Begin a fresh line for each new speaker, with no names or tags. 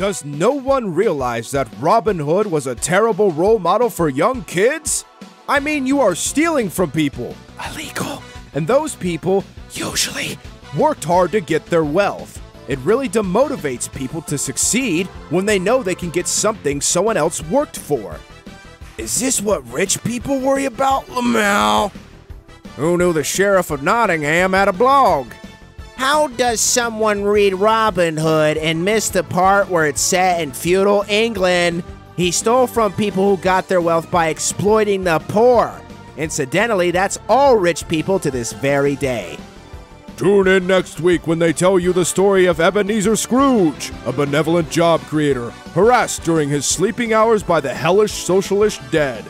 Does no one realize that Robin Hood was a terrible role model for young kids? I mean, you are stealing from people. Illegal. And those people, usually, worked hard to get their wealth. It really demotivates people to succeed when they know they can get something someone else worked for. Is this what rich people worry about, Lamel? Who knew the Sheriff of Nottingham had a blog?
How does someone read Robin Hood and miss the part where it's set in feudal England? He stole from people who got their wealth by exploiting the poor. Incidentally, that's all rich people to this very day.
Tune in next week when they tell you the story of Ebenezer Scrooge, a benevolent job creator, harassed during his sleeping hours by the hellish socialist dead.